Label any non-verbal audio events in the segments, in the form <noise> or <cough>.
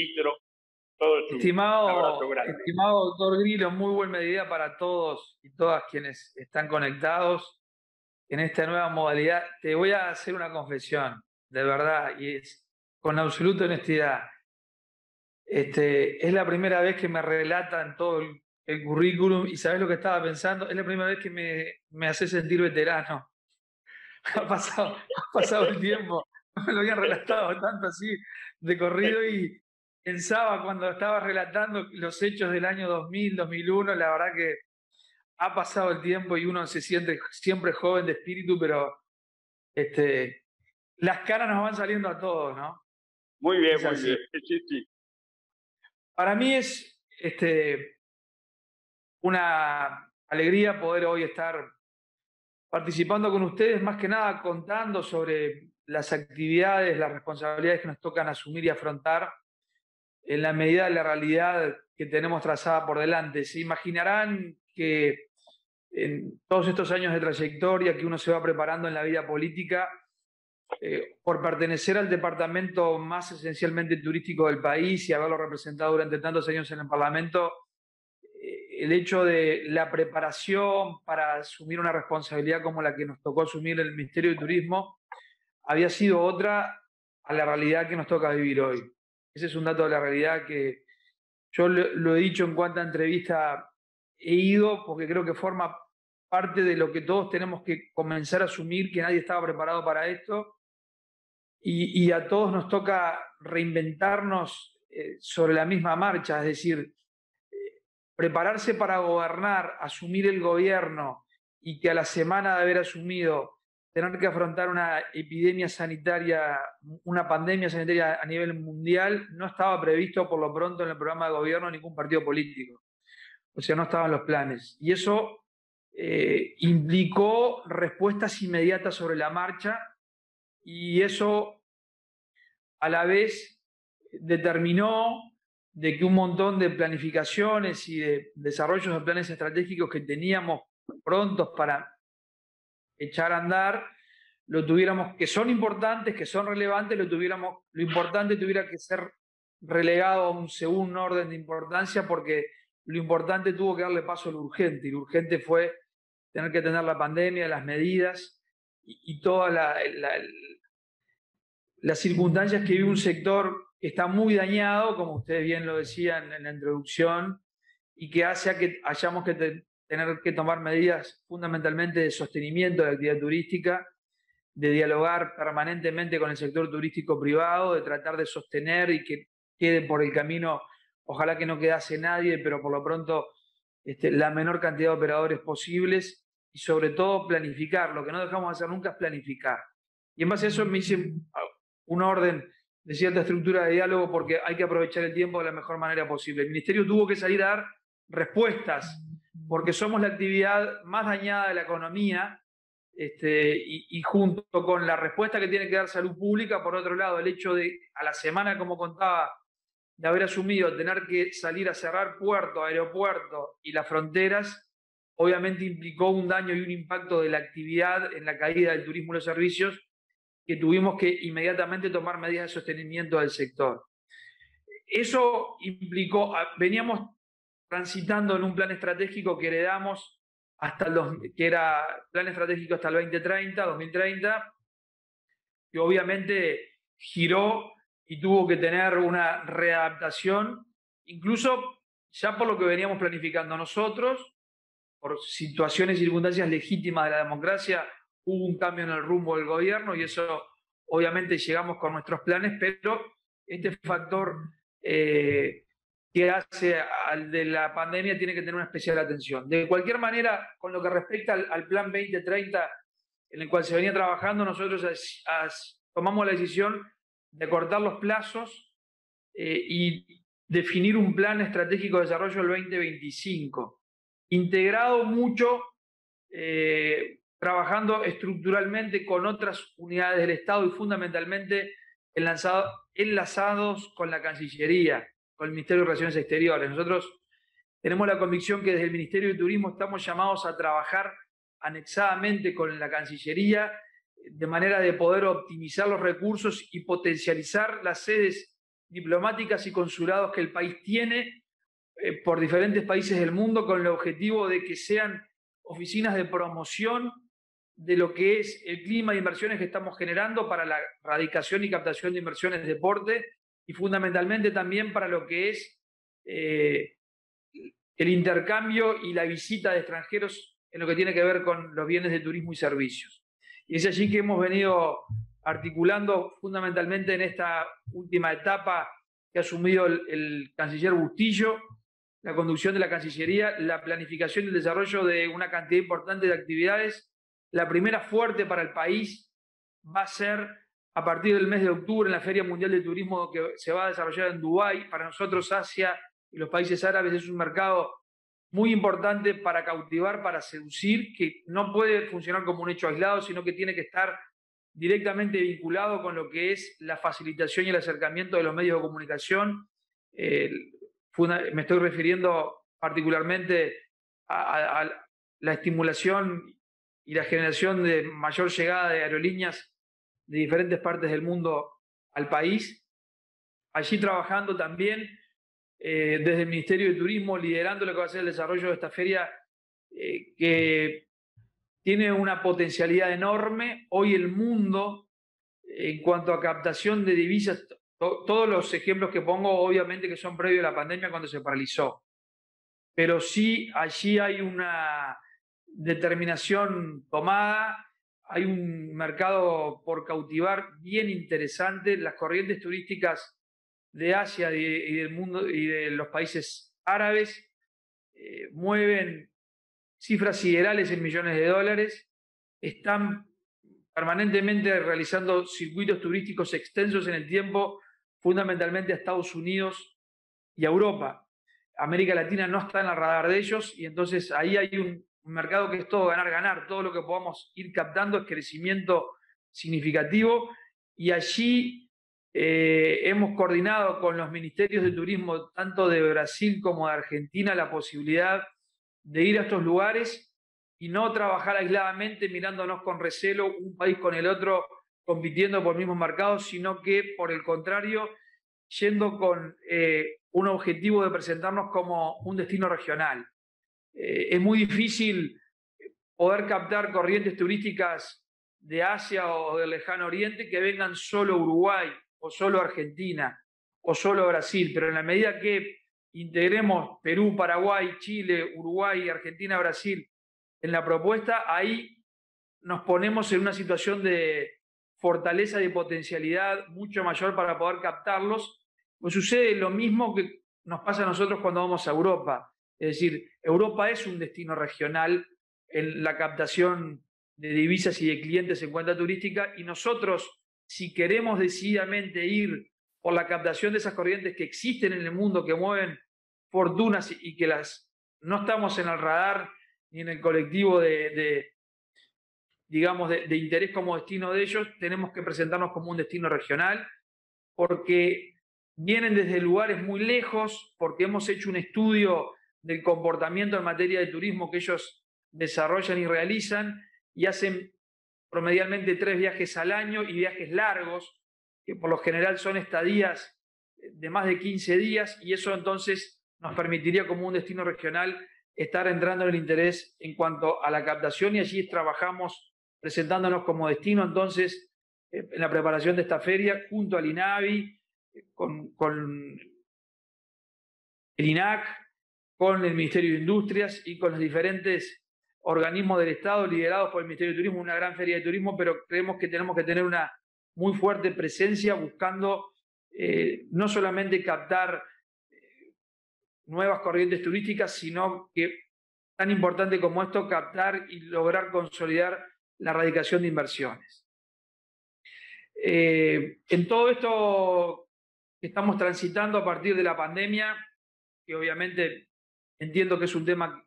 Ministro, todo su estimado, estimado doctor Grillo, muy buena medida para todos y todas quienes están conectados en esta nueva modalidad. Te voy a hacer una confesión, de verdad, y es con absoluta honestidad. Este, es la primera vez que me relatan todo el, currículum y sabes lo que estaba pensando. Es la primera vez que me, me hace sentir veterano. <laughs> Ha pasado, ha pasado el tiempo. <laughs> Me lo habían relatado tanto así de corrido y pensaba cuando estaba relatando los hechos del año 2000, 2001, la verdad que ha pasado el tiempo y uno se siente siempre joven de espíritu, pero este, las caras nos van saliendo a todos, ¿no? Muy bien, muy bien. Sí, sí. Para mí es este, una alegría poder hoy estar participando con ustedes, más que nada contando sobre las actividades, las responsabilidades que nos tocan asumir y afrontar en la medida de la realidad que tenemos trazada por delante. Se imaginarán que en todos estos años de trayectoria que uno se va preparando en la vida política, eh, por pertenecer al departamento más esencialmente turístico del país y haberlo representado durante tantos años en el Parlamento, eh, el hecho de la preparación para asumir una responsabilidad como la que nos tocó asumir el Ministerio de Turismo había sido otra a la realidad que nos toca vivir hoy. Ese es un dato de la realidad que yo lo, he dicho en cuanta entrevista he ido, porque creo que forma parte de lo que todos tenemos que comenzar a asumir, que nadie estaba preparado para esto. Y, a todos nos toca reinventarnos eh, sobre la misma marcha, es decir, eh, prepararse para gobernar, asumir el gobierno y que a la semana de haber asumido tener que afrontar una epidemia sanitaria, una pandemia sanitaria a nivel mundial, no estaba previsto por lo pronto en el programa de gobierno ningún partido político. O sea, no estaban los planes. Y eso eh, implicó respuestas inmediatas sobre la marcha y eso a la vez determinó de que un montón de planificaciones y de desarrollos de planes estratégicos que teníamos prontos para echar a andar, lo tuviéramos, que son importantes, que son relevantes, lo tuviéramos, lo importante tuviera que ser relegado a un segundo orden de importancia porque lo importante tuvo que darle paso a lo urgente y lo urgente fue tener que tener la pandemia, las medidas y, todas las circunstancias que vive un sector que está muy dañado, como ustedes bien lo decían en la introducción, y que hace que hayamos que tener que tomar medidas fundamentalmente de sostenimiento de la actividad turística, de dialogar permanentemente con el sector turístico privado, de tratar de sostener y que quede por el camino, ojalá que no quedase nadie, pero por lo pronto este, la menor cantidad de operadores posibles y sobre todo planificar. Lo que no dejamos de hacer nunca es planificar. Y en base a eso me hice un orden de cierta estructura de diálogo porque hay que aprovechar el tiempo de la mejor manera posible. El Ministerio tuvo que salir a dar respuestas porque somos la actividad más dañada de la economía este, y, junto con la respuesta que tiene que dar salud pública, por otro lado, el hecho de a la semana, como contaba, de haber asumido tener que salir a cerrar puertos, aeropuertos y las fronteras, obviamente implicó un daño y un impacto de la actividad en la caída del turismo y los servicios que tuvimos que inmediatamente tomar medidas de sostenimiento del sector. Eso implicó, veníamos transitando en un plan estratégico que heredamos hasta el que era plan estratégico hasta el 2030, 2030, que obviamente giró y tuvo que tener una readaptación, incluso ya por lo que veníamos planificando nosotros, por situaciones y circunstancias legítimas de la democracia, hubo un cambio en el rumbo del gobierno y eso obviamente llegamos con nuestros planes, pero este factor eh, que hace al de la pandemia tiene que tener una especial atención. De cualquier manera, con lo que respecta al, plan 2030, en el cual se venía trabajando, nosotros tomamos la decisión de cortar los plazos eh, y definir un plan estratégico de desarrollo del 2025 integrado mucho, eh, trabajando estructuralmente con otras unidades del Estado y fundamentalmente enlazados con la Cancillería, con el Ministerio de Relaciones Exteriores. Nosotros tenemos la convicción que desde el Ministerio de Turismo estamos llamados a trabajar anexadamente con la Cancillería, de manera de poder optimizar los recursos y potencializar las sedes diplomáticas y consulados que el país tiene eh, por diferentes países del mundo con el objetivo de que sean oficinas de promoción de lo que es el clima de inversiones que estamos generando para la radicación y captación de inversiones de deporte y fundamentalmente también para lo que es eh, el intercambio y la visita de extranjeros en lo que tiene que ver con los bienes de turismo y servicios. Y es allí que hemos venido articulando fundamentalmente en esta última etapa que ha asumido el, el canciller Bustillo, la conducción de la Cancillería, la planificación y el desarrollo de una cantidad importante de actividades la primera fuerte para el país va a ser a partir del mes de octubre en la Feria Mundial de Turismo que se va a desarrollar en Dubái. Para nosotros Asia y los países árabes es un mercado muy importante para cautivar, para seducir, que no puede funcionar como un hecho aislado, sino que tiene que estar directamente vinculado con lo que es la facilitación y el acercamiento de los medios de comunicación. me estoy refiriendo particularmente a, a la estimulación y la generación de mayor llegada de aerolíneas de diferentes partes del mundo al país. Allí trabajando también eh, desde el Ministerio de Turismo, liderando lo que va a ser el desarrollo de esta feria, eh, que tiene una potencialidad enorme. Hoy el mundo, en cuanto a captación de divisas, todos los ejemplos que pongo, obviamente que son previos a la pandemia cuando se paralizó. Pero sí, allí hay una determinación tomada, hay un mercado por cautivar bien interesante, las corrientes turísticas de Asia y, del mundo y de los países árabes eh, mueven cifras siderales en millones de dólares, están permanentemente realizando circuitos turísticos extensos en el tiempo, fundamentalmente a Estados Unidos y a Europa. América Latina no está en el radar de ellos y entonces ahí hay un, un mercado que es todo ganar, ganar, todo lo que podamos ir captando es crecimiento significativo y allí eh, hemos coordinado con los ministerios de turismo tanto de Brasil como de Argentina la posibilidad de ir a estos lugares y no trabajar aisladamente mirándonos con recelo un país con el otro compitiendo por el mismo mercado, sino que por el contrario, yendo con eh, un objetivo de presentarnos como un destino regional. Eh, es muy difícil poder captar corrientes turísticas de Asia o del lejano oriente que vengan solo Uruguay o solo Argentina o solo Brasil, pero en la medida que integremos Perú, Paraguay, Chile, Uruguay, Argentina, Brasil en la propuesta, ahí nos ponemos en una situación de fortaleza y de potencialidad mucho mayor para poder captarlos. Pues sucede lo mismo que nos pasa a nosotros cuando vamos a Europa. Es decir, Europa es un destino regional en la captación de divisas y de clientes en cuenta turística y nosotros, si queremos decididamente ir por la captación de esas corrientes que existen en el mundo, que mueven fortunas y que las no estamos en el radar ni en el colectivo de, digamos, de, de, interés como destino de ellos, tenemos que presentarnos como un destino regional, porque vienen desde lugares muy lejos, porque hemos hecho un estudio del comportamiento en materia de turismo que ellos desarrollan y realizan y hacen promedialmente tres viajes al año y viajes largos, que por lo general son estadías de más de 15 días y eso entonces nos permitiría como un destino regional estar entrando en el interés en cuanto a la captación y allí trabajamos presentándonos como destino entonces eh, en la preparación de esta feria junto al INAVI, con, con el INAC, con el Ministerio de Industrias y con los diferentes organismos del Estado liderados por el Ministerio de Turismo, una gran feria de turismo, pero creemos que tenemos que tener una muy fuerte presencia buscando eh, no solamente captar eh, nuevas corrientes turísticas, sino que tan importante como esto, captar y lograr consolidar la radicación de inversiones. Eh, en todo esto que estamos transitando a partir de la pandemia, que obviamente Entiendo que es un tema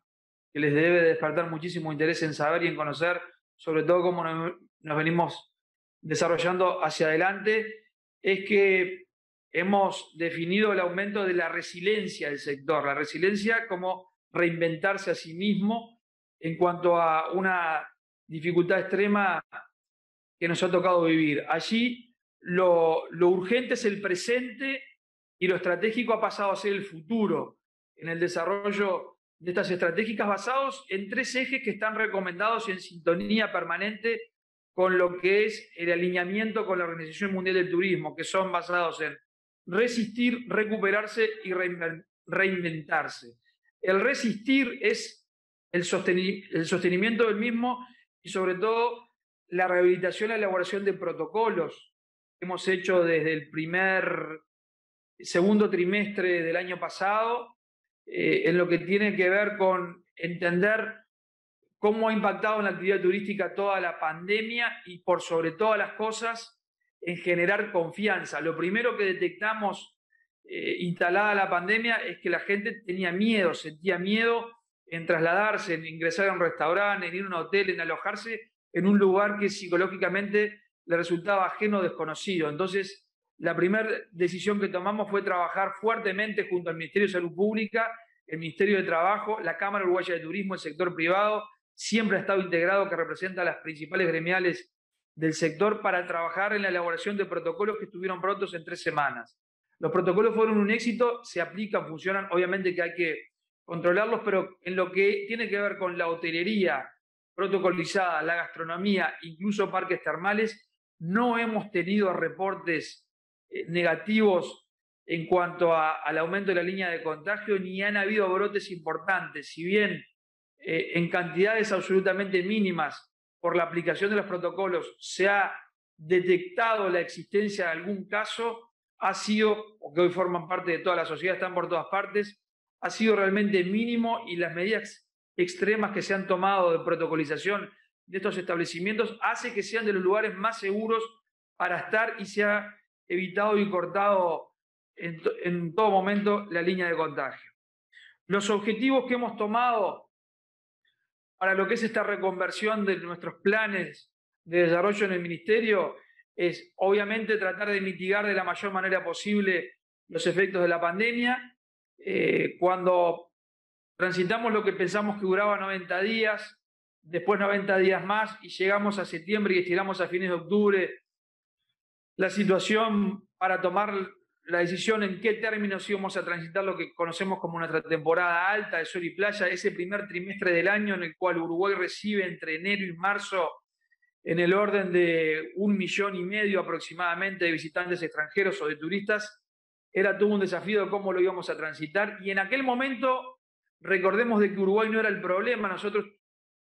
que les debe despertar muchísimo interés en saber y en conocer, sobre todo cómo nos venimos desarrollando hacia adelante, es que hemos definido el aumento de la resiliencia del sector, la resiliencia como reinventarse a sí mismo en cuanto a una dificultad extrema que nos ha tocado vivir. Allí lo, lo urgente es el presente y lo estratégico ha pasado a ser el futuro en el desarrollo de estas estratégicas basados en tres ejes que están recomendados y en sintonía permanente con lo que es el alineamiento con la Organización Mundial del Turismo, que son basados en resistir, recuperarse y reinventarse. El resistir es el, sostenimiento del mismo y sobre todo la rehabilitación y elaboración de protocolos que hemos hecho desde el primer, segundo trimestre del año pasado, eh, en lo que tiene que ver con entender cómo ha impactado en la actividad turística toda la pandemia y por sobre todas las cosas en generar confianza. Lo primero que detectamos eh, instalada la pandemia es que la gente tenía miedo, sentía miedo en trasladarse, en ingresar a un restaurante, en ir a un hotel, en alojarse en un lugar que psicológicamente le resultaba ajeno, desconocido. Entonces, la primera decisión que tomamos fue trabajar fuertemente junto al Ministerio de Salud Pública, el Ministerio de Trabajo, la Cámara Uruguaya de Turismo, el sector privado, siempre ha estado integrado, que representa a las principales gremiales del sector, para trabajar en la elaboración de protocolos que estuvieron prontos en tres semanas. Los protocolos fueron un éxito, se aplican, funcionan, obviamente que hay que controlarlos, pero en lo que tiene que ver con la hotelería protocolizada, la gastronomía, incluso parques termales, no hemos tenido reportes negativos en cuanto al aumento de la línea de contagio, ni han habido brotes importantes. Si bien eh, en cantidades absolutamente mínimas por la aplicación de los protocolos se ha detectado la existencia de algún caso, ha sido, o que hoy forman parte de toda la sociedad, están por todas partes, ha sido realmente mínimo y las medidas extremas que se han tomado de protocolización de estos establecimientos hace que sean de los lugares más seguros para estar y se ha evitado y cortado en, todo momento la línea de contagio. Los objetivos que hemos tomado para lo que es esta reconversión de nuestros planes de desarrollo en el ministerio es obviamente tratar de mitigar de la mayor manera posible los efectos de la pandemia. Eh, cuando transitamos lo que pensamos que duraba 90 días, después 90 días más y llegamos a septiembre y estiramos a fines de octubre, la situación para tomar la decisión en qué términos íbamos a transitar lo que conocemos como nuestra temporada alta de sol y playa, ese primer trimestre del año en el cual Uruguay recibe entre enero y marzo en el orden de un millón y medio aproximadamente de visitantes extranjeros o de turistas, era todo un desafío de cómo lo íbamos a transitar. Y en aquel momento, recordemos de que Uruguay no era el problema, nosotros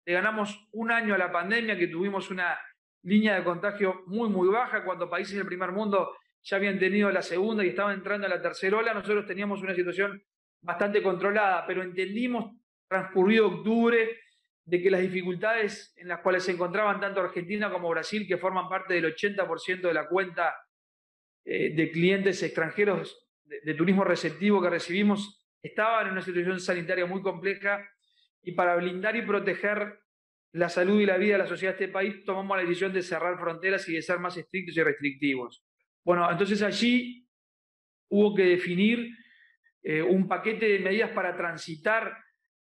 le ganamos un año a la pandemia, que tuvimos una línea de contagio muy, muy baja, cuando países del primer mundo ya habían tenido la segunda y estaban entrando a la tercera ola, nosotros teníamos una situación bastante controlada, pero entendimos, transcurrido octubre, de que las dificultades en las cuales se encontraban tanto Argentina como Brasil, que forman parte del 80% de la cuenta eh, de clientes extranjeros de, turismo receptivo que recibimos, estaban en una situación sanitaria muy compleja y para blindar y proteger la salud y la vida de la sociedad de este país, tomamos la decisión de cerrar fronteras y de ser más estrictos y restrictivos. Bueno, entonces allí hubo que definir eh, un paquete de medidas para transitar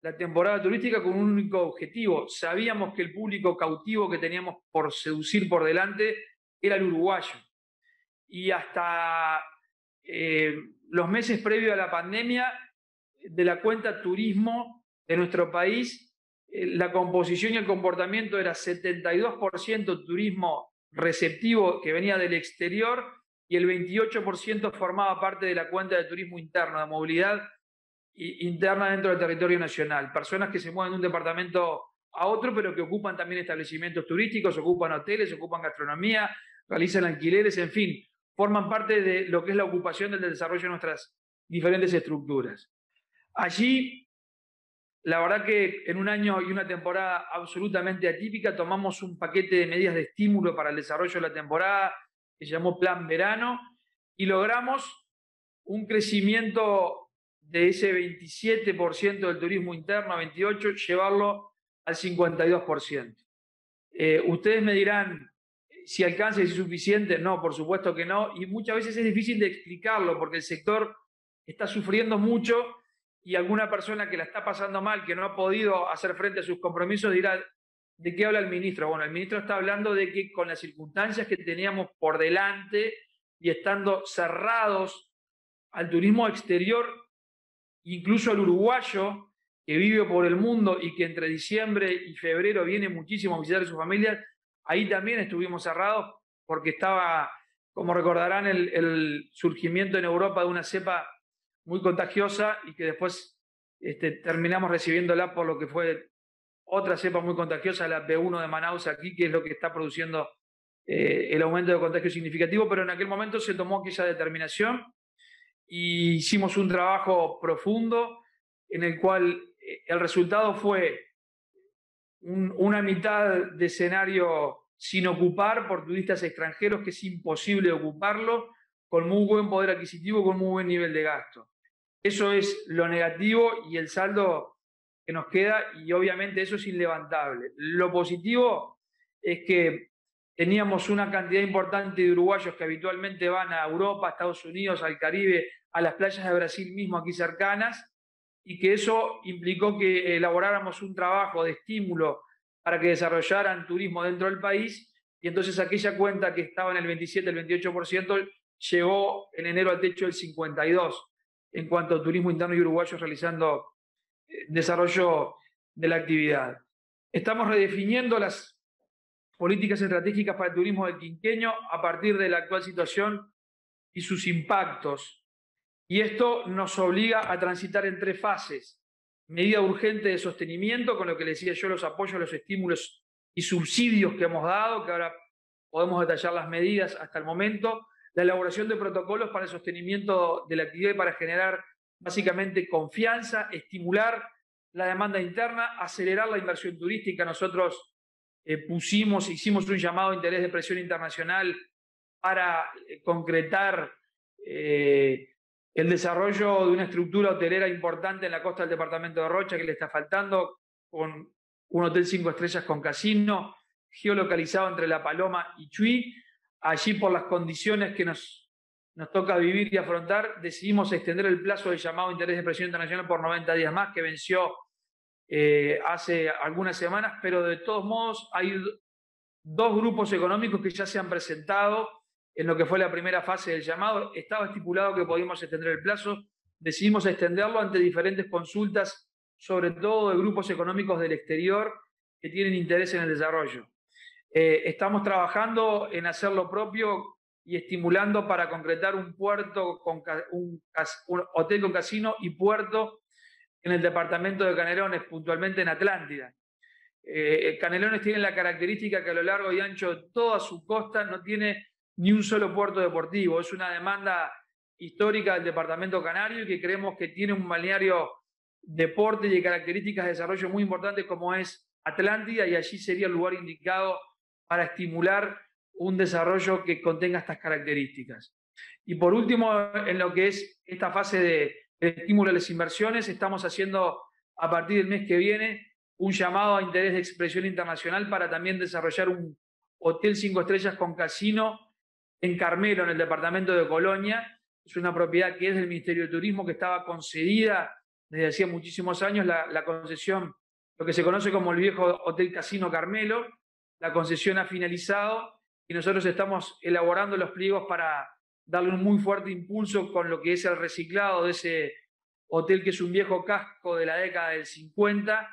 la temporada turística con un único objetivo. Sabíamos que el público cautivo que teníamos por seducir por delante era el uruguayo. Y hasta eh, los meses previos a la pandemia, de la cuenta turismo de nuestro país, la composición y el comportamiento era 72% turismo receptivo que venía del exterior y el 28% formaba parte de la cuenta de turismo interno, de movilidad interna dentro del territorio nacional. Personas que se mueven de un departamento a otro, pero que ocupan también establecimientos turísticos, ocupan hoteles, ocupan gastronomía, realizan alquileres, en fin, forman parte de lo que es la ocupación del desarrollo de nuestras diferentes estructuras. Allí, la verdad que en un año y una temporada absolutamente atípica, tomamos un paquete de medidas de estímulo para el desarrollo de la temporada, que se llamó Plan Verano, y logramos un crecimiento de ese 27% del turismo interno a 28%, llevarlo al 52%. Eh, ustedes me dirán si alcanza si es suficiente. No, por supuesto que no. Y muchas veces es difícil de explicarlo porque el sector está sufriendo mucho y alguna persona que la está pasando mal, que no ha podido hacer frente a sus compromisos, dirá, ¿de qué habla el ministro? Bueno, el ministro está hablando de que con las circunstancias que teníamos por delante y estando cerrados al turismo exterior, incluso al uruguayo, que vive por el mundo y que entre diciembre y febrero viene muchísimo a visitar a su familia, ahí también estuvimos cerrados porque estaba, como recordarán, el, surgimiento en Europa de una cepa muy contagiosa y que después este, terminamos recibiéndola por lo que fue otra cepa muy contagiosa, la B1 de Manaus aquí, que es lo que está produciendo eh, el aumento de contagio significativo, pero en aquel momento se tomó aquella determinación y hicimos un trabajo profundo en el cual eh, el resultado fue una mitad de escenario sin ocupar por turistas extranjeros, que es imposible ocuparlo, con muy buen poder adquisitivo, con muy buen nivel de gasto. Eso es lo negativo y el saldo que nos queda, y obviamente eso es inlevantable. Lo positivo es que teníamos una cantidad importante de uruguayos que habitualmente van a Europa, a Estados Unidos, al Caribe, a las playas de Brasil mismo aquí cercanas, y que eso implicó que elaboráramos un trabajo de estímulo para que desarrollaran turismo dentro del país, y entonces aquella cuenta que estaba en el 27, el 28%, llegó en enero al techo del 52% en cuanto a turismo interno y uruguayos realizando eh, desarrollo de la actividad. Estamos redefiniendo las políticas estratégicas para el turismo del quinqueño a partir de la actual situación y sus impactos y esto nos obliga a transitar en tres fases. Medida urgente de sostenimiento, con lo que decía yo, los apoyos, los estímulos y subsidios que hemos dado, que ahora podemos detallar las medidas hasta el momento. La elaboración de protocolos para el sostenimiento de la actividad y para generar básicamente confianza, estimular la demanda interna, acelerar la inversión turística. Nosotros eh, pusimos, hicimos un llamado a interés de presión internacional para eh, concretar eh, el desarrollo de una estructura hotelera importante en la costa del departamento de Rocha que le está faltando, con un hotel cinco estrellas con casino, geolocalizado entre La Paloma y Chuy. Allí, por las condiciones que nos, nos toca vivir y afrontar, decidimos extender el plazo de llamado interés de presión internacional por 90 días más, que venció eh, hace algunas semanas, pero de todos modos hay dos grupos económicos que ya se han presentado en lo que fue la primera fase del llamado. Estaba estipulado que podíamos extender el plazo, decidimos extenderlo ante diferentes consultas, sobre todo de grupos económicos del exterior que tienen interés en el desarrollo. Eh, estamos trabajando en hacer lo propio y estimulando para concretar un puerto, con, un, hotel con casino y puerto en el departamento de Canelones, puntualmente en Atlántida. Eh, Canelones tiene la característica que a lo largo y ancho de toda su costa no tiene ni un solo puerto deportivo. Es una demanda histórica del departamento canario y que creemos que tiene un balneario deporte y características de desarrollo muy importantes como es Atlántida y allí sería el lugar indicado para estimular un desarrollo que contenga estas características. Y por último, en lo que es esta fase de, estímulo a las inversiones, estamos haciendo a partir del mes que viene un llamado a interés de expresión internacional para también desarrollar un hotel cinco estrellas con casino en Carmelo, en el departamento de Colonia. Es una propiedad que es del Ministerio de Turismo, que estaba concedida desde hacía muchísimos años, la, concesión, lo que se conoce como el viejo Hotel Casino Carmelo. La concesión ha finalizado y nosotros estamos elaborando los pliegos para darle un muy fuerte impulso con lo que es el reciclado de ese hotel que es un viejo casco de la década del 50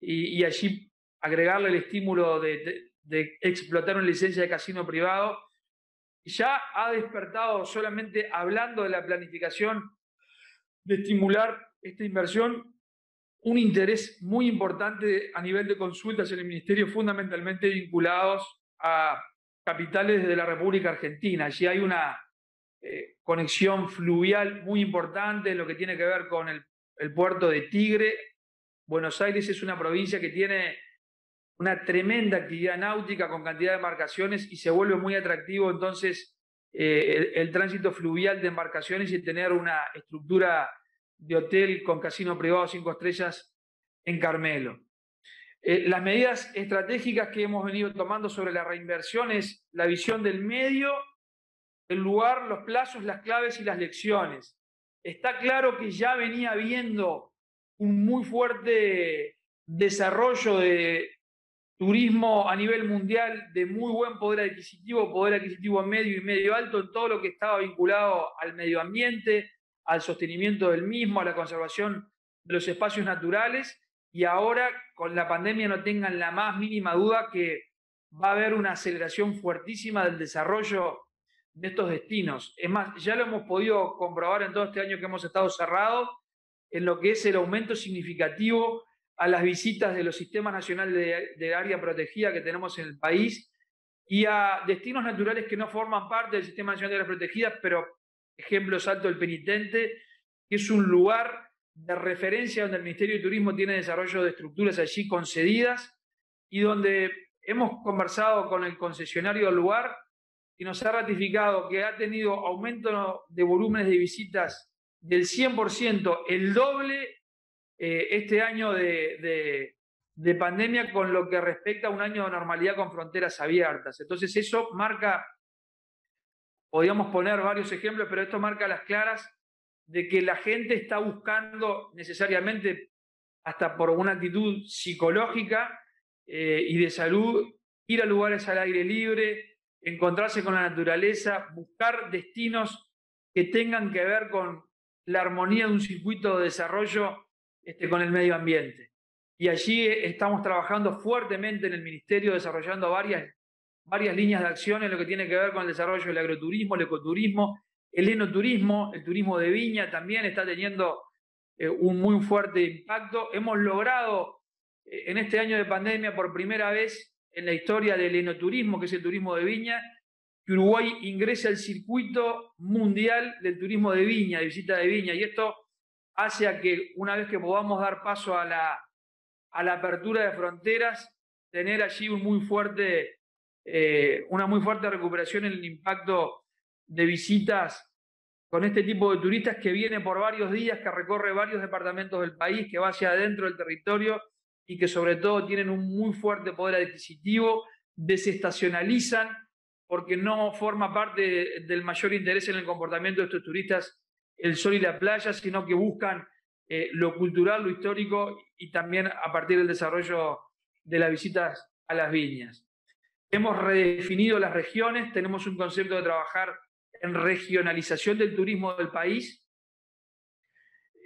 y, allí agregarle el estímulo de, de explotar una licencia de casino privado. Ya ha despertado solamente hablando de la planificación de estimular esta inversión un interés muy importante a nivel de consultas en el Ministerio, fundamentalmente vinculados a capitales de la República Argentina. Allí hay una eh, conexión fluvial muy importante en lo que tiene que ver con el, puerto de Tigre. Buenos Aires es una provincia que tiene una tremenda actividad náutica con cantidad de embarcaciones y se vuelve muy atractivo entonces eh, el, tránsito fluvial de embarcaciones y tener una estructura de hotel con casino privado cinco estrellas en Carmelo. Eh, las medidas estratégicas que hemos venido tomando sobre la reinversión es la visión del medio, el lugar, los plazos, las claves y las lecciones. Está claro que ya venía habiendo un muy fuerte desarrollo de turismo a nivel mundial de muy buen poder adquisitivo, poder adquisitivo medio y medio alto en todo lo que estaba vinculado al medio ambiente, al sostenimiento del mismo, a la conservación de los espacios naturales y ahora con la pandemia no tengan la más mínima duda que va a haber una aceleración fuertísima del desarrollo de estos destinos. Es más, ya lo hemos podido comprobar en todo este año que hemos estado cerrados en lo que es el aumento significativo a las visitas de los sistemas nacionales de, área protegida que tenemos en el país y a destinos naturales que no forman parte del Sistema Nacional de Áreas Protegidas, pero ejemplo Salto del Penitente, que es un lugar de referencia donde el Ministerio de Turismo tiene desarrollo de estructuras allí concedidas y donde hemos conversado con el concesionario del lugar y nos ha ratificado que ha tenido aumento de volúmenes de visitas del 100%, el doble eh, este año de, pandemia con lo que respecta a un año de normalidad con fronteras abiertas. Entonces eso marca, podríamos poner varios ejemplos, pero esto marca las claras de que la gente está buscando necesariamente, hasta por una actitud psicológica eh, y de salud, ir a lugares al aire libre, encontrarse con la naturaleza, buscar destinos que tengan que ver con la armonía de un circuito de desarrollo este, con el medio ambiente. Y allí estamos trabajando fuertemente en el Ministerio, desarrollando varias, varias líneas de acción en lo que tiene que ver con el desarrollo del agroturismo, el ecoturismo, el enoturismo, el turismo de viña también está teniendo eh, un muy fuerte impacto. Hemos logrado eh, en este año de pandemia por primera vez en la historia del enoturismo, que es el turismo de viña, que Uruguay ingrese al circuito mundial del turismo de viña, de visita de viña. Y esto hace a que una vez que podamos dar paso a la, a la apertura de fronteras, tener allí un muy fuerte, eh, una muy fuerte recuperación en el impacto de visitas con este tipo de turistas que viene por varios días, que recorre varios departamentos del país, que va hacia adentro del territorio y que sobre todo tienen un muy fuerte poder adquisitivo, desestacionalizan porque no forma parte del mayor interés en el comportamiento de estos turistas el sol y la playa, sino que buscan eh, lo cultural, lo histórico y también a partir del desarrollo de las visitas a las viñas. Hemos redefinido las regiones, tenemos un concepto de trabajar en regionalización del turismo del país.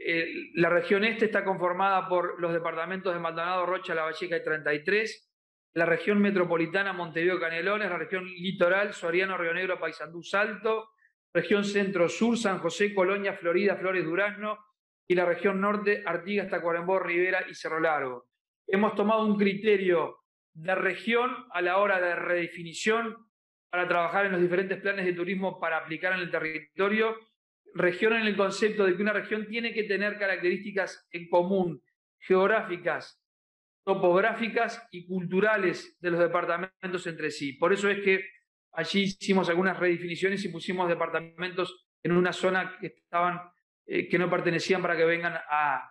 Eh, la región este está conformada por los departamentos de Maldonado, Rocha, La Valleca y 33, la región metropolitana Montevideo, Canelones, la región litoral Soriano, Río Negro, Paysandú, Salto, región centro-sur, San José, Colonia, Florida, Flores, Durazno, y la región norte, Artigas, Tacuarembó, Rivera y Cerro Largo. Hemos tomado un criterio de región a la hora de redefinición para trabajar en los diferentes planes de turismo para aplicar en el territorio. Región en el concepto de que una región tiene que tener características en común, geográficas, topográficas y culturales de los departamentos entre sí. Por eso es que Allí hicimos algunas redefiniciones y pusimos departamentos en una zona que estaban eh, que no pertenecían para que vengan a,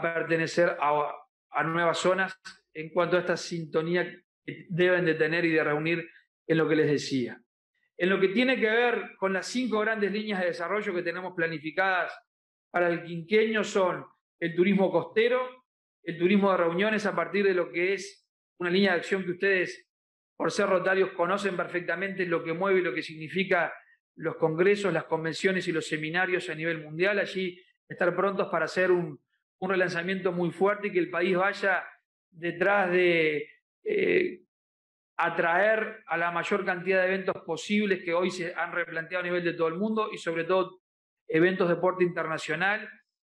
pertenecer a, a, nuevas zonas en cuanto a esta sintonía que deben de tener y de reunir en lo que les decía. En lo que tiene que ver con las cinco grandes líneas de desarrollo que tenemos planificadas para el quinqueño son el turismo costero, el turismo de reuniones a partir de lo que es una línea de acción que ustedes por ser rotarios, conocen perfectamente lo que mueve y lo que significa los congresos, las convenciones y los seminarios a nivel mundial. Allí estar prontos para hacer un, relanzamiento muy fuerte y que el país vaya detrás de eh, atraer a la mayor cantidad de eventos posibles que hoy se han replanteado a nivel de todo el mundo y sobre todo eventos de porte internacional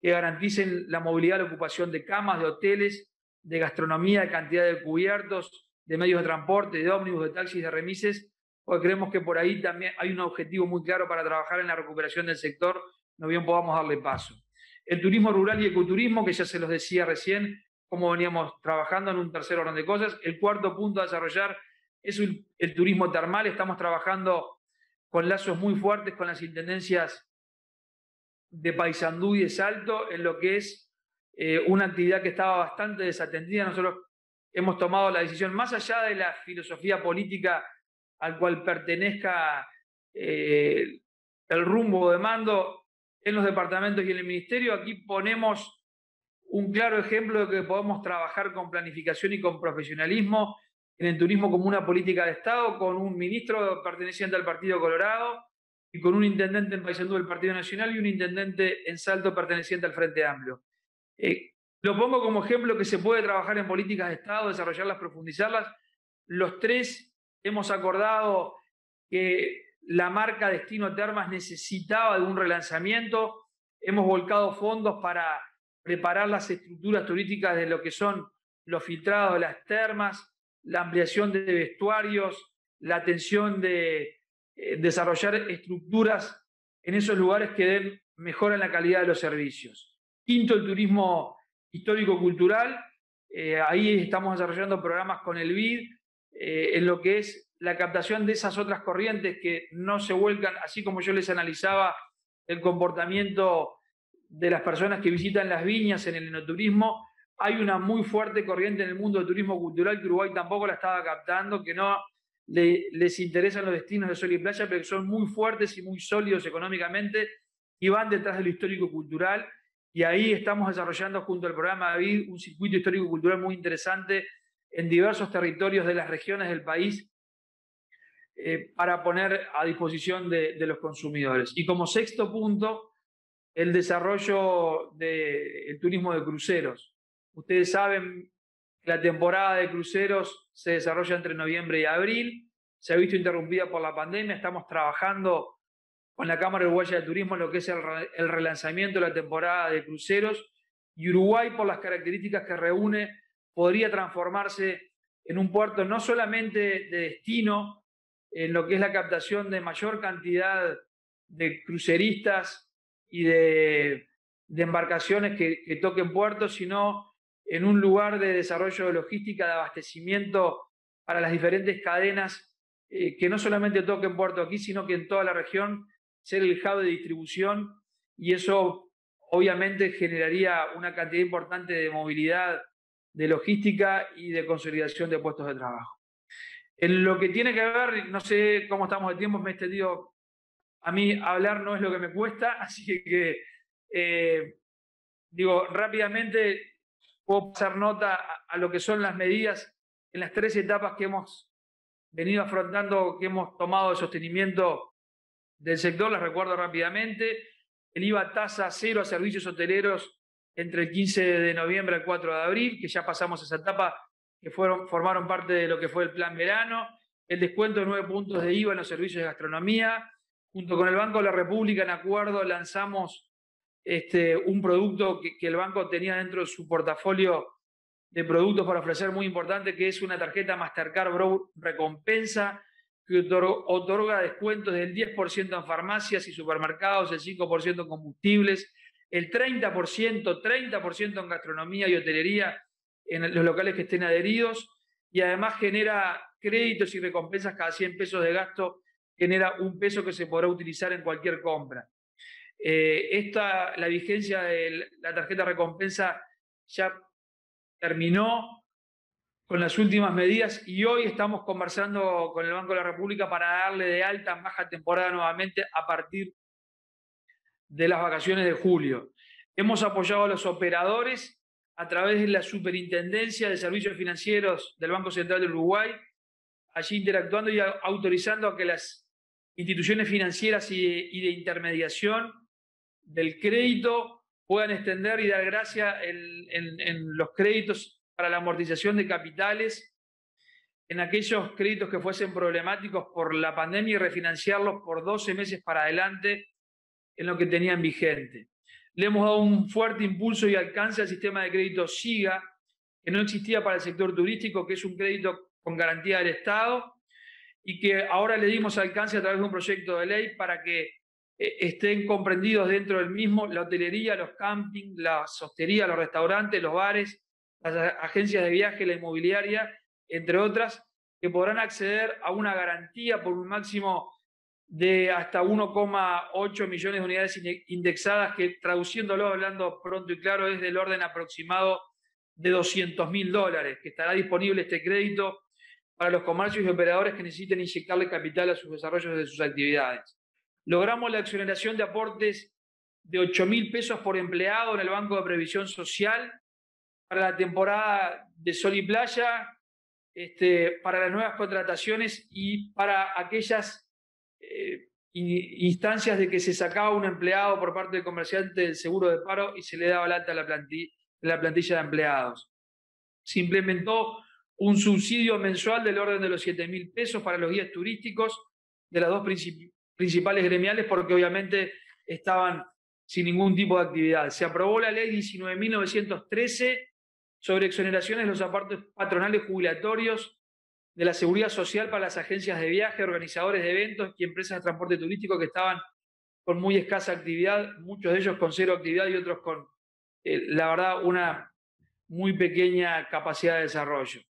que garanticen la movilidad, la ocupación de camas, de hoteles, de gastronomía, de cantidad de cubiertos, de medios de transporte, de ómnibus, de taxis, de remises, porque creemos que por ahí también hay un objetivo muy claro para trabajar en la recuperación del sector, no bien podamos darle paso. El turismo rural y ecoturismo, que ya se los decía recién, cómo veníamos trabajando en un tercer orden de cosas. El cuarto punto a desarrollar es el turismo termal. Estamos trabajando con lazos muy fuertes con las intendencias de Paysandú y de Salto en lo que es eh, una actividad que estaba bastante desatendida. Nosotros hemos tomado la decisión, más allá de la filosofía política al cual pertenezca eh, el rumbo de mando en los departamentos y en el ministerio, aquí ponemos un claro ejemplo de que podemos trabajar con planificación y con profesionalismo en el turismo como una política de Estado, con un ministro perteneciente al Partido Colorado y con un intendente en Paysandú del Partido Nacional y un intendente en Salto perteneciente al Frente Amplio. Eh, lo pongo como ejemplo que se puede trabajar en políticas de Estado, desarrollarlas, profundizarlas. Los tres hemos acordado que la marca Destino Termas necesitaba de un relanzamiento. Hemos volcado fondos para preparar las estructuras turísticas de lo que son los filtrados las termas, la ampliación de vestuarios, la atención de eh, desarrollar estructuras en esos lugares que den mejora en la calidad de los servicios. Quinto, el turismo histórico-cultural. Eh, ahí estamos desarrollando programas con el BID eh, en lo que es la captación de esas otras corrientes que no se vuelcan, así como yo les analizaba el comportamiento de las personas que visitan las viñas en el enoturismo, hay una muy fuerte corriente en el mundo del turismo cultural que Uruguay tampoco la estaba captando, que no les interesan los destinos de sol y playa, pero que son muy fuertes y muy sólidos económicamente y van detrás de lo histórico-cultural. Y ahí estamos desarrollando junto al programa David un circuito histórico-cultural muy interesante en diversos territorios de las regiones del país eh, para poner a disposición de, de, los consumidores. Y como sexto punto, el desarrollo del turismo de cruceros. Ustedes saben que la temporada de cruceros se desarrolla entre noviembre y abril, se ha visto interrumpida por la pandemia, estamos trabajando con la Cámara Uruguaya de Turismo en lo que es el, el relanzamiento de la temporada de cruceros. Y Uruguay por las características que reúne podría transformarse en un puerto no solamente de destino, en lo que es la captación de mayor cantidad de cruceristas y de, embarcaciones que, toquen puertos, sino en un lugar de desarrollo de logística, de abastecimiento para las diferentes cadenas eh, que no solamente toquen puerto aquí, sino que en toda la región ser el hub de distribución y eso obviamente generaría una cantidad importante de movilidad, de logística y de consolidación de puestos de trabajo. En lo que tiene que ver, no sé cómo estamos de tiempo, me he extendido a mí hablar no es lo que me cuesta, <laughs> así que eh, digo, rápidamente puedo pasar nota a, lo que son las medidas en las tres etapas que hemos venido afrontando, que hemos tomado de sostenimiento del sector, las recuerdo rápidamente. El IVA tasa cero a servicios hoteleros entre el 15 de noviembre al 4 de abril, que ya pasamos esa etapa, que fueron, formaron parte de lo que fue el plan verano. El descuento de nueve puntos de IVA en los servicios de gastronomía, junto con el Banco de la República en acuerdo lanzamos este, un producto que, el banco tenía dentro de su portafolio de productos para ofrecer muy importante, que es una tarjeta Mastercard Bro Recompensa, que otorga descuentos del 10% en farmacias y supermercados, el 5% en combustibles, el 30%, 30% en gastronomía y hotelería en los locales que estén adheridos, y además genera créditos y recompensas cada 100 pesos de gasto genera un peso que se podrá utilizar en cualquier compra. Eh, esta, la vigencia de la tarjeta recompensa ya terminó con las últimas medidas y hoy estamos conversando con el Banco de la República para darle de alta baja temporada nuevamente a partir de las vacaciones de julio. Hemos apoyado a los operadores a través de la Superintendencia de Servicios Financieros del Banco Central de Uruguay, allí interactuando y autorizando a que las instituciones financieras y de, intermediación del crédito puedan extender y dar gracia en, los créditos para la amortización de capitales, en aquellos créditos que fuesen problemáticos por la pandemia y refinanciarlos por 12 meses para adelante en lo que tenían vigente. Le hemos dado un fuerte impulso y alcance al sistema de crédito SIGA, que no existía para el sector turístico, que es un crédito con garantía del Estado, y que ahora le dimos alcance a través de un proyecto de ley para que eh, estén comprendidos dentro del mismo la hotelería, los campings, la hostería, los restaurantes, los bares, las agencias de viaje, la inmobiliaria, entre otras, que podrán acceder a una garantía por un máximo de hasta 1,8 millones de unidades indexadas, que traduciéndolo, hablando pronto y claro, es del orden aproximado de 200 mil dólares, que estará disponible este crédito para los comercios y operadores que necesiten inyectarle capital a sus desarrollos de sus actividades. Logramos la exoneración de aportes de 8 mil pesos por empleado en el Banco de Previsión Social para la temporada de sol y playa, este, para las nuevas contrataciones y para aquellas eh, instancias de que se sacaba un empleado por parte del comerciante del seguro de paro y se le daba el alta a la plantilla de empleados. Se implementó un subsidio mensual del orden de los 7 mil pesos para los guías turísticos de las dos principales gremiales porque obviamente estaban sin ningún tipo de actividad. Se aprobó la ley 19.913 sobre exoneraciones de los apartes patronales jubilatorios de la seguridad social para las agencias de viaje, organizadores de eventos y empresas de transporte turístico que estaban con muy escasa actividad, muchos de ellos con cero actividad y otros con, eh, la verdad, una muy pequeña capacidad de desarrollo.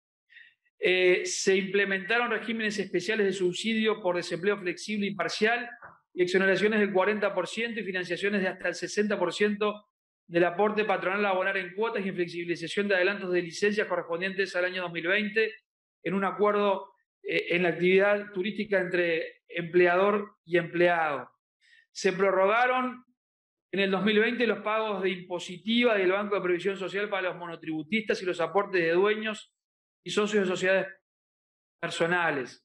Eh, se implementaron regímenes especiales de subsidio por desempleo flexible y parcial y exoneraciones del 40% y financiaciones de hasta el 60% del aporte patronal a abonar en cuotas y flexibilización de adelantos de licencias correspondientes al año 2020 en un acuerdo eh, en la actividad turística entre empleador y empleado. Se prorrogaron en el 2020 los pagos de impositiva del Banco de Previsión Social para los monotributistas y los aportes de dueños y socios de sociedades personales.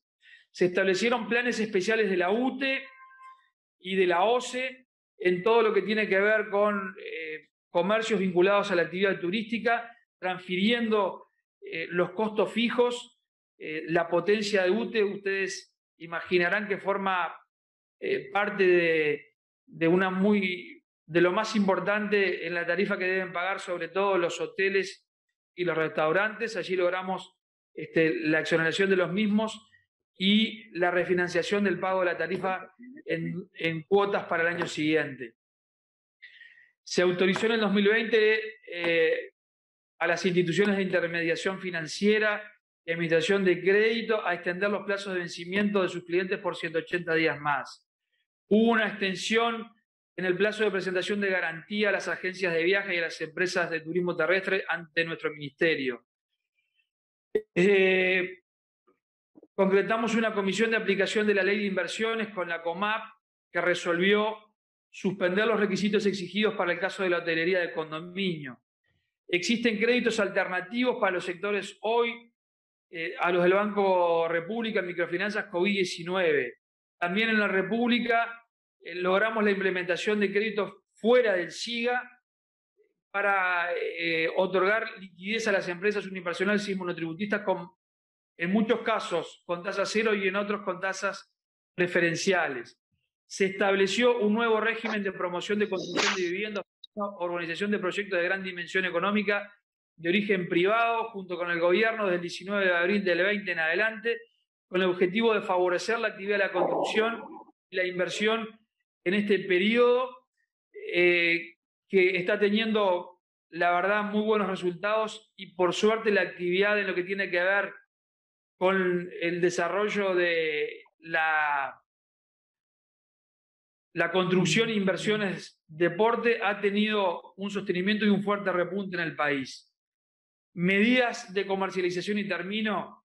Se establecieron planes especiales de la UTE y de la OCE en todo lo que tiene que ver con eh, comercios vinculados a la actividad turística, transfiriendo eh, los costos fijos, eh, la potencia de UTE, ustedes imaginarán que forma parte de, una muy, de lo más importante en la tarifa que deben pagar, sobre todo los hoteles y los restaurantes. Allí logramos este, la exoneración de los mismos y la refinanciación del pago de la tarifa en, cuotas para el año siguiente. Se autorizó en el 2020 eh, a las instituciones de intermediación financiera y administración de crédito a extender los plazos de vencimiento de sus clientes por 180 días más. Hubo una extensión en el plazo de presentación de garantía a las agencias de viaje y a las empresas de turismo terrestre ante nuestro ministerio. Eh, concretamos una comisión de aplicación de la ley de inversiones con la COMAP que resolvió suspender los requisitos exigidos para el caso de la hotelería de condominio. Existen créditos alternativos para los sectores hoy, eh, a los del Banco República, microfinanzas COVID-19. También en la República logramos la implementación de créditos fuera del SIGA para eh, otorgar liquidez a las empresas unipersonales y monotributistas con en muchos casos con tasa cero y en otros con tasas preferenciales. Se estableció un nuevo régimen de promoción de construcción de viviendas, organización de proyectos de gran dimensión económica de origen privado, junto con el gobierno desde el 19 de abril del 20 en adelante, con el objetivo de favorecer la actividad de la construcción y la inversión en este periodo, eh, que está teniendo, la verdad, muy buenos resultados y por suerte la actividad en lo que tiene que ver con el desarrollo de la, la construcción e inversiones deporte ha tenido un sostenimiento y un fuerte repunte en el país. Medidas de comercialización y termino.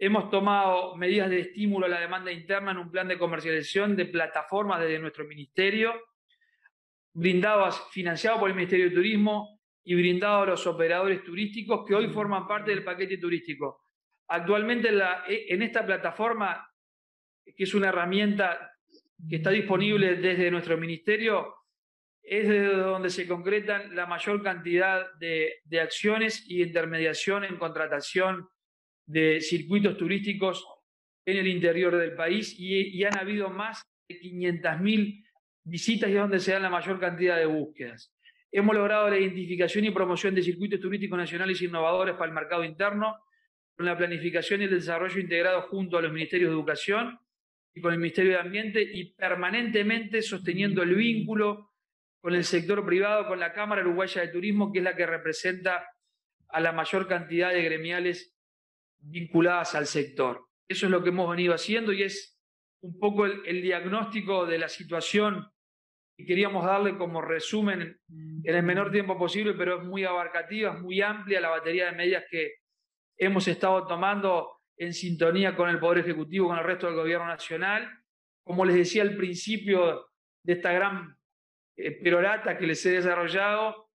Hemos tomado medidas de estímulo a la demanda interna en un plan de comercialización de plataformas desde nuestro ministerio, financiado por el Ministerio de Turismo y brindado a los operadores turísticos que hoy forman parte del paquete turístico. Actualmente e, en, esta plataforma, que es una herramienta que está disponible desde nuestro ministerio, es desde donde se concretan la mayor cantidad de, acciones y intermediación en contratación de circuitos turísticos en el interior del país y, han habido más de 500.000 visitas y es donde se dan la mayor cantidad de búsquedas. Hemos logrado la identificación y promoción de circuitos turísticos nacionales innovadores para el mercado interno, con la planificación y el desarrollo integrado junto a los ministerios de Educación y con el Ministerio de Ambiente y permanentemente sosteniendo el vínculo con el sector privado, con la Cámara Uruguaya de Turismo, que es la que representa a la mayor cantidad de gremiales vinculadas al sector. Eso es lo que hemos venido haciendo y es un poco el, diagnóstico de la situación que queríamos darle como resumen en el menor tiempo posible, pero es muy abarcativa, es muy amplia la batería de medidas que, hemos estado tomando en sintonía con el Poder Ejecutivo, con el resto del Gobierno Nacional. Como les decía al principio de esta gran eh, perorata que les he desarrollado,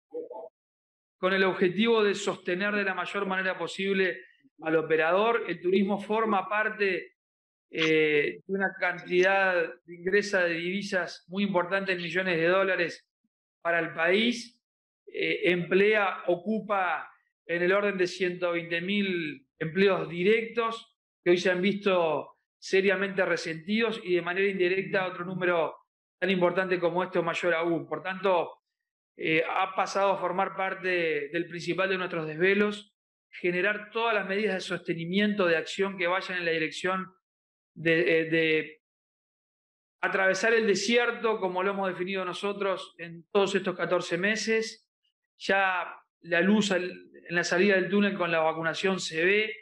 con el objetivo de sostener de la mayor manera posible al operador. El turismo forma parte eh, de una cantidad de ingresa de divisas muy importante en millones de dólares para el país. Eh, emplea, ocupa en el orden de 120 mil empleos directos que hoy se han visto seriamente resentidos y de manera indirecta otro número tan importante como este o mayor aún. Por tanto, eh, ha pasado a formar parte del principal de nuestros desvelos, generar todas las medidas de sostenimiento, de acción que vayan en la dirección de, eh, atravesar el desierto, como lo hemos definido nosotros en todos estos 14 meses. Ya la luz en la salida del túnel con la vacunación se ve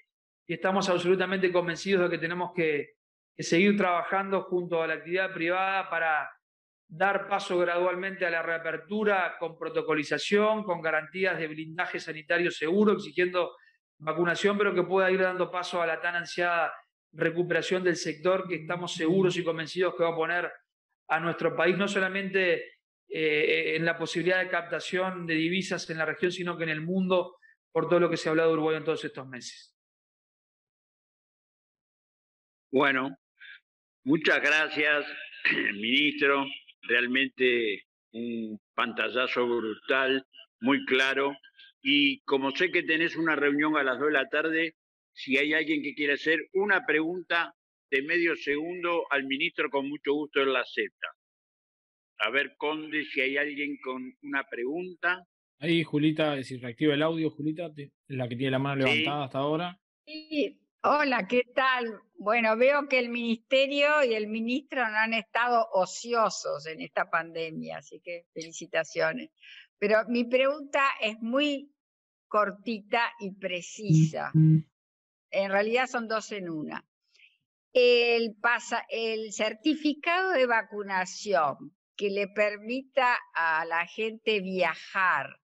y estamos absolutamente convencidos de que tenemos que, seguir trabajando junto a la actividad privada para dar paso gradualmente a la reapertura con protocolización, con garantías de blindaje sanitario seguro, exigiendo vacunación, pero que pueda ir dando paso a la tan ansiada recuperación del sector que estamos seguros y convencidos que va a poner a nuestro país no solamente eh, en la posibilidad de captación de divisas en la región, sino que en el mundo, por todo lo que se ha hablado de Uruguay en todos estos meses. Bueno, muchas gracias, <clears throat> ministro. Realmente un pantallazo brutal, muy claro. Y como sé que tenés una reunión a las 2 de la tarde, si hay alguien que quiere hacer una pregunta de medio segundo al ministro, con mucho gusto en la acepta. A ver, Conde, si hay alguien con una pregunta. Ahí, Julita, si reactiva el audio, Julita, la que tiene la mano levantada hasta ahora. Sí, hola, ¿qué tal? Bueno, veo que el ministerio y el ministro no han estado ociosos en esta pandemia, así que felicitaciones. Pero mi pregunta es muy cortita y precisa. En realidad son dos en una. El, pasa, el certificado de vacunación que le permita a la gente viajar,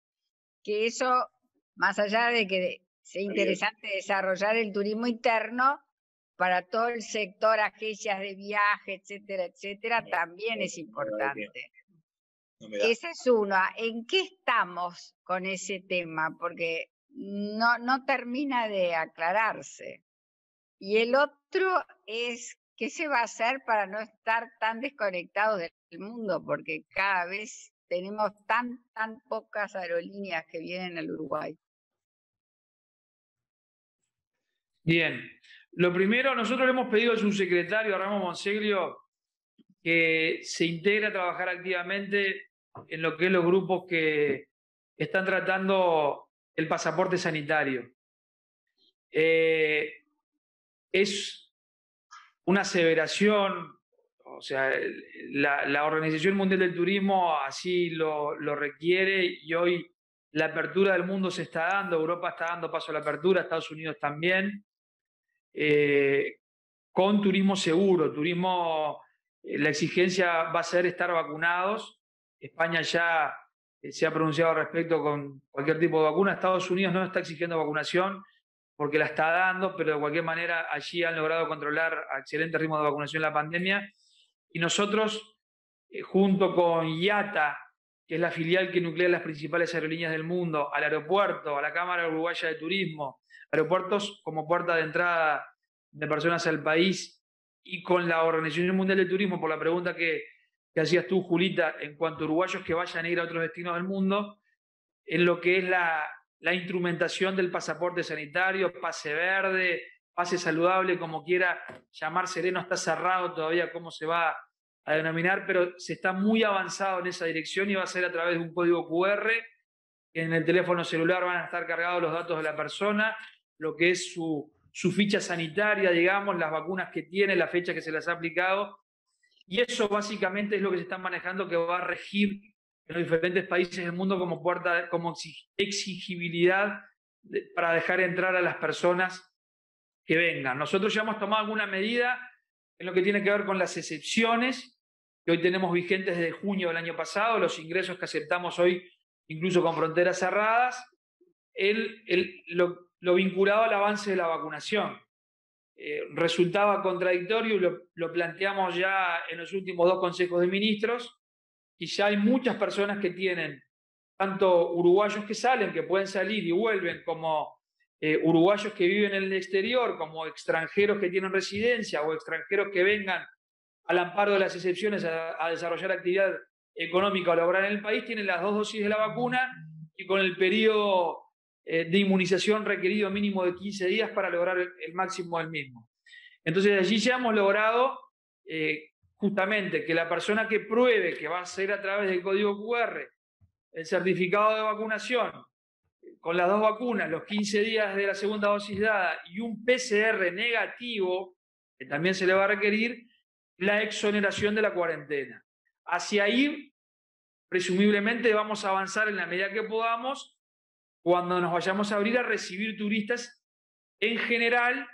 que eso, más allá de que sea interesante desarrollar el turismo interno, para todo el sector, agencias de viaje, etcétera, etcétera, también es importante. Ese es uno. ¿En qué estamos con ese tema? Porque no, no termina de aclararse. Y el otro es qué se va a hacer para no estar tan desconectados del mundo, porque cada vez tenemos tan, tan pocas aerolíneas que vienen al Uruguay. Bien, lo primero, nosotros le hemos pedido a su secretario, a Ramón Monseglio, que se integre a trabajar activamente en lo que es los grupos que están tratando el pasaporte sanitario. Eh, es una aseveración, o sea, la, Organización Mundial del Turismo así lo, requiere y hoy la apertura del mundo se está dando, Europa está dando paso a la apertura, Estados Unidos también, eh, con turismo seguro, turismo, eh, la exigencia va a ser estar vacunados, España ya eh, se ha pronunciado respecto con cualquier tipo de vacuna. Estados Unidos no está exigiendo vacunación porque la está dando, pero de cualquier manera allí han logrado controlar a excelente ritmo de vacunación la pandemia. Y nosotros, eh, junto con IATA, que es la filial que nuclea las principales aerolíneas del mundo, al aeropuerto, a la Cámara Uruguaya de Turismo, aeropuertos como puerta de entrada de personas al país, y con la Organización Mundial de Turismo, por la pregunta que, que hacías tú, Julita, en cuanto a uruguayos que vayan a ir a otros destinos del mundo, en lo que es la, instrumentación del pasaporte sanitario, pase verde, pase saludable, como quiera llamar sereno, está cerrado todavía cómo se va a denominar, pero se está muy avanzado en esa dirección y va a ser a través de un código QR, que en el teléfono celular van a estar cargados los datos de la persona, lo que es su, su ficha sanitaria, digamos, las vacunas que tiene, la fecha que se las ha aplicado, y eso básicamente es lo que se está manejando que va a regir en los diferentes países del mundo como puerta, como exigibilidad para dejar entrar a las personas que vengan. Nosotros ya hemos tomado alguna medida en lo que tiene que ver con las excepciones que hoy tenemos vigentes desde junio del año pasado, los ingresos que aceptamos hoy, incluso con fronteras cerradas, lo vinculado al avance de la vacunación. Eh, resultaba contradictorio y lo, planteamos ya en los últimos dos consejos de ministros, y ya hay muchas personas que tienen tanto uruguayos que salen, que pueden salir y vuelven, como eh, uruguayos que viven en el exterior, como extranjeros que tienen residencia o extranjeros que vengan al amparo de las excepciones a, desarrollar actividad económica o laboral en el país, tienen las dos dosis de la vacuna y con el periodo eh, de inmunización requerido mínimo de 15 días para lograr el, máximo del mismo. Entonces allí ya hemos logrado eh, justamente que la persona que pruebe que va a ser a través del código QR el certificado de vacunación con las dos vacunas, los 15 días de la segunda dosis dada y un PCR negativo, que también se le va a requerir, la exoneración de la cuarentena. Hacia ahí, presumiblemente, vamos a avanzar en la medida que podamos cuando nos vayamos a abrir a recibir turistas en general,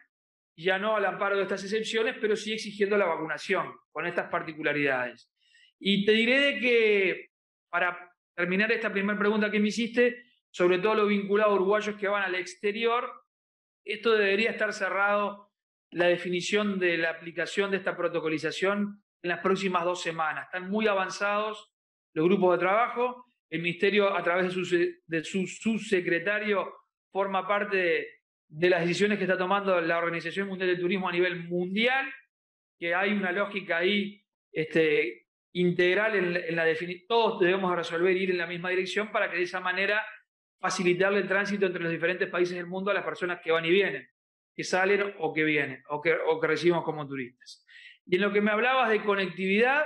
ya no al amparo de estas excepciones, pero sí exigiendo la vacunación con estas particularidades. Y te diré que, para terminar esta primera pregunta que me hiciste, sobre todo lo vinculado a uruguayos que van al exterior, esto debería estar cerrado la definición de la aplicación de esta protocolización en las próximas dos semanas. Están muy avanzados los grupos de trabajo. El Ministerio, a través de su, subsecretario, forma parte de, las decisiones que está tomando la Organización Mundial del Turismo a nivel mundial, que hay una lógica ahí este, integral en, la definición. Todos debemos resolver ir en la misma dirección para que de esa manera facilitarle el tránsito entre los diferentes países del mundo a las personas que van y vienen que salen o que vienen o que, o recibimos como turistas. Y en lo que me hablabas de conectividad,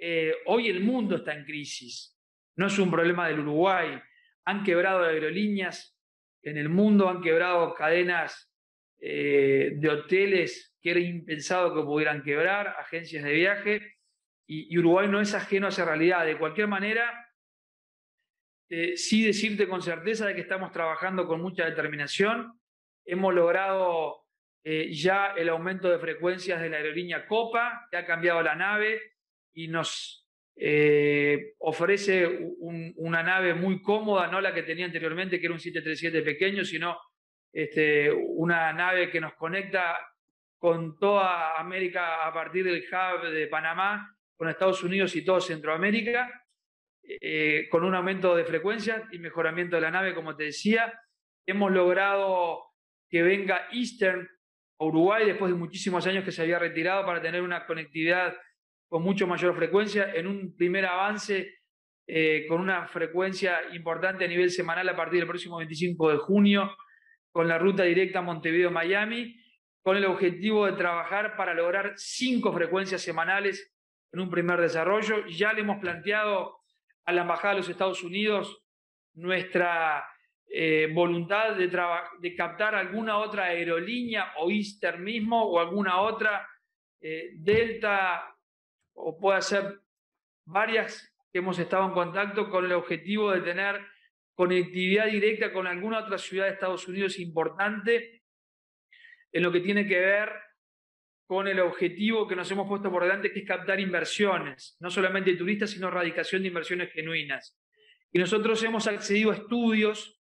eh, hoy el mundo está en crisis. No es un problema del Uruguay. Han quebrado aerolíneas en el mundo, han quebrado cadenas eh, de hoteles que era impensado que pudieran quebrar, agencias de viaje, y, Uruguay no es ajeno a esa realidad. De cualquier manera, eh, sí decirte con certeza de que estamos trabajando con mucha determinación Hemos logrado eh, ya el aumento de frecuencias de la aerolínea Copa, que ha cambiado la nave y nos eh, ofrece una nave muy cómoda, no la que tenía anteriormente, que era un 737 pequeño, sino este, una nave que nos conecta con toda América a partir del hub de Panamá, con Estados Unidos y todo Centroamérica, eh, con un aumento de frecuencias y mejoramiento de la nave, como te decía. Hemos logrado que venga Eastern a Uruguay después de muchísimos años que se había retirado para tener una conectividad con mucho mayor frecuencia, en un primer avance eh, con una frecuencia importante a nivel semanal a partir del próximo 25 de junio, con la ruta directa Montevideo-Miami, con el objetivo de trabajar para lograr cinco frecuencias semanales en un primer desarrollo. Ya le hemos planteado a la Embajada de los Estados Unidos nuestra eh, voluntad de, captar alguna otra aerolínea o Easter mismo o alguna otra eh, Delta o puede ser varias que hemos estado en contacto con el objetivo de tener conectividad directa con alguna otra ciudad de Estados Unidos importante en lo que tiene que ver con el objetivo que nos hemos puesto por delante, que es captar inversiones, no solamente turistas, sino radicación de inversiones genuinas. Y nosotros hemos accedido a estudios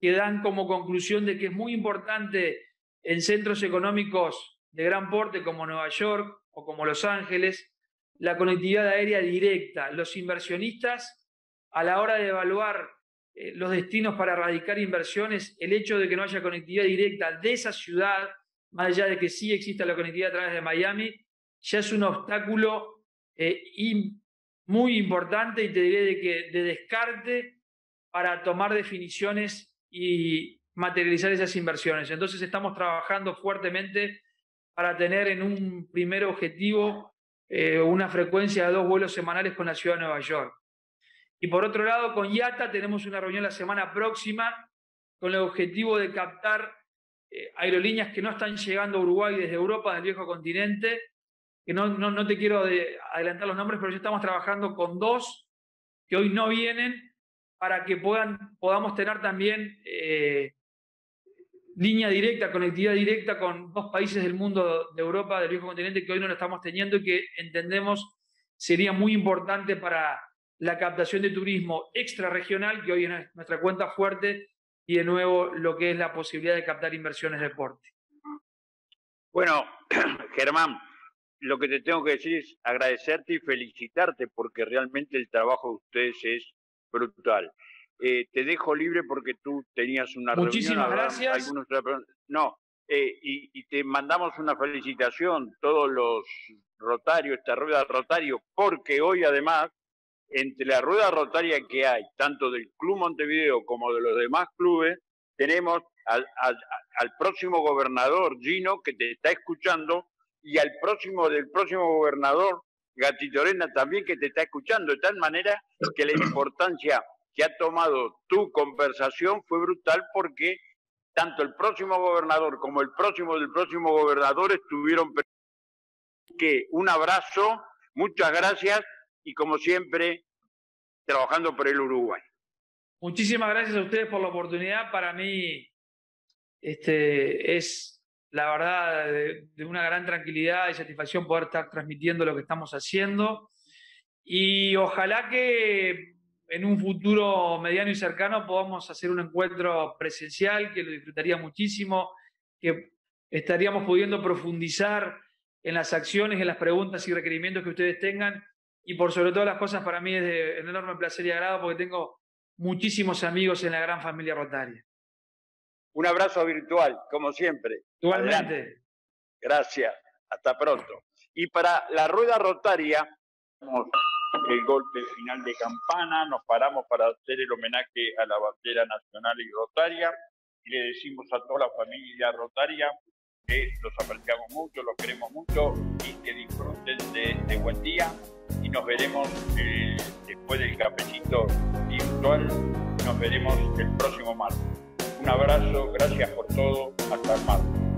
que dan como conclusión de que es muy importante en centros económicos de gran porte como Nueva York o como Los Ángeles, la conectividad aérea directa. Los inversionistas, a la hora de evaluar eh, los destinos para radicar inversiones, el hecho de que no haya conectividad directa de esa ciudad, más allá de que sí exista la conectividad a través de Miami, ya es un obstáculo eh, muy importante y te diré de que de descarte para tomar definiciones y materializar esas inversiones. Entonces estamos trabajando fuertemente para tener en un primer objetivo eh, una frecuencia de dos vuelos semanales con la ciudad de Nueva York. Y por otro lado, con IATA tenemos una reunión la semana próxima con el objetivo de captar eh, aerolíneas que no están llegando a Uruguay desde Europa, del viejo continente, que no, no, no te quiero adelantar los nombres, pero ya estamos trabajando con dos que hoy no vienen para que puedan, podamos tener también eh, línea directa, conectividad directa con dos países del mundo, de Europa, del viejo continente, que hoy no lo estamos teniendo y que entendemos sería muy importante para la captación de turismo extrarregional, que hoy es nuestra cuenta fuerte, y de nuevo lo que es la posibilidad de captar inversiones de deporte. Bueno, <clears throat> Germán, lo que te tengo que decir es agradecerte y felicitarte porque realmente el trabajo de ustedes es brutal. Eh, te dejo libre porque tú tenías una Muchísimas gracias. no, eh, y, te mandamos una felicitación, todos los rotarios, esta rueda rotario, porque hoy además, entre la rueda rotaria que hay, tanto del Club Montevideo como de los demás clubes, tenemos al, al próximo gobernador, Gino, que te está escuchando, y al próximo del próximo gobernador, Gatitorena, también que te está escuchando, de tal manera que la importancia que ha tomado tu conversación fue brutal porque tanto el próximo gobernador como el próximo del próximo gobernador estuvieron que un abrazo, muchas gracias y como siempre trabajando por el Uruguay. Muchísimas gracias a ustedes por la oportunidad. Para mí este, es la verdad de, una gran tranquilidad y satisfacción poder estar transmitiendo lo que estamos haciendo. Y ojalá que en un futuro mediano y cercano podamos hacer un encuentro presencial, que lo disfrutaría muchísimo, que estaríamos pudiendo profundizar en las acciones, en las preguntas y requerimientos que ustedes tengan. Y por sobre todas las cosas, para mí es de enorme placer y agrado porque tengo muchísimos amigos en la gran familia Rotaria. Un abrazo virtual, como siempre. Igualmente. Gracias. Hasta pronto. Y para la rueda rotaria, el golpe final de campana, nos paramos para hacer el homenaje a la bandera nacional y rotaria y le decimos a toda la familia rotaria que los apreciamos mucho, los queremos mucho y que disfruten de, buen día y nos veremos eh, después del cafecito virtual, nos veremos el próximo martes. Un abrazo, gracias por todo, hasta el martes.